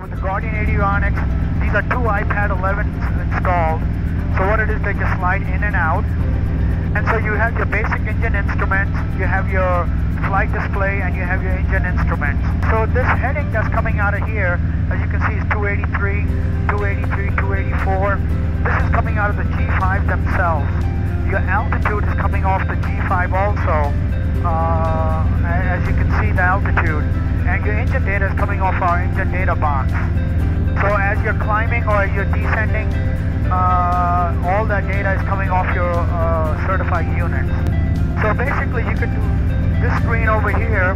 with the Guardian Avionics. These are two iPad 11s installed. So what it is, they just slide in and out. And so you have your basic engine instruments, you have your flight display, and you have your engine instruments. So this heading that's coming out of here, as you can see, is 283, 283, 284. This is coming out of the G5 themselves. Your altitude is coming off the G5 also, uh, as you can see the altitude. And your engine data is coming off our engine data box. So as you're climbing or you're descending, uh, all that data is coming off your uh, certified units. So basically you could do this screen over here,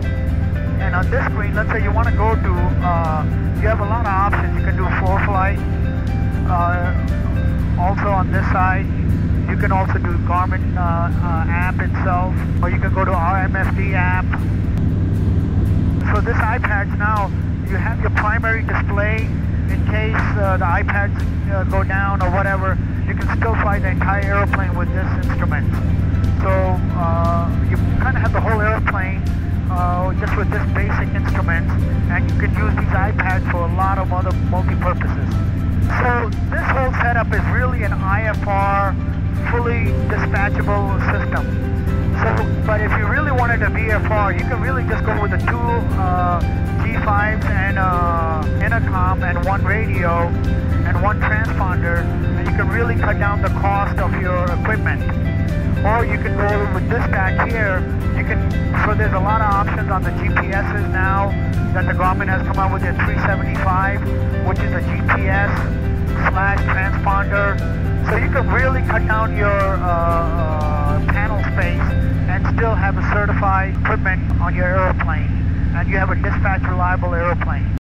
and on this screen, let's say you want to go to, uh, you have a lot of options. You can do ForeFlight. Uh, also on this side, you can also do Garmin uh, uh, app itself, or you can go to our RMFD app. So this iPad now, you have your primary display in case uh, the iPads uh, go down or whatever, you can still fly the entire airplane with this instrument. So uh, you kind of have the whole airplane uh, just with this basic instrument, and you can use these iPads for a lot of other multi-purposes. So this whole setup is really an IFR, fully dispatchable system. So, but if you really wanted a VFR, you can really just go with the two uh, G5s and uh, intercom and one radio and one transponder, and you can really cut down the cost of your equipment. Or you can go with this back here. You can, so there's a lot of options on the GPSs now that the Garmin has come out with their 375, which is a GPS slash transponder. So you can really cut down your uh, have certified equipment on your airplane. And you have a dispatch reliable airplane.